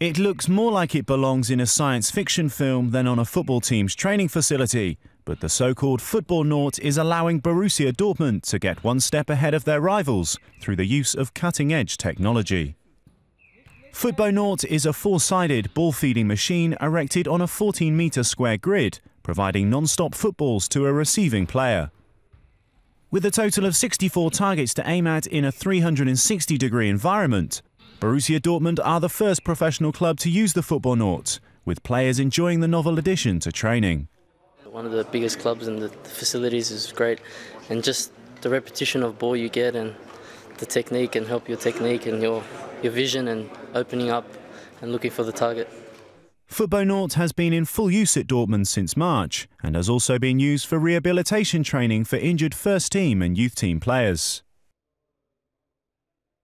It looks more like it belongs in a science fiction film than on a football team's training facility. But the so called Footbonaut is allowing Borussia Dortmund to get one step ahead of their rivals through the use of cutting edge technology. Football is a four sided ball feeding machine erected on a 14 metre square grid, providing non stop footballs to a receiving player. With a total of 64 targets to aim at in a 360 degree environment, Borussia Dortmund are the first professional club to use the Footbonaut, with players enjoying the novel addition to training. One of the biggest clubs and the facilities is great, and just the repetition of ball you get and the technique and help your technique and your, your vision and opening up and looking for the target. Footbonaut has been in full use at Dortmund since March and has also been used for rehabilitation training for injured first team and youth team players.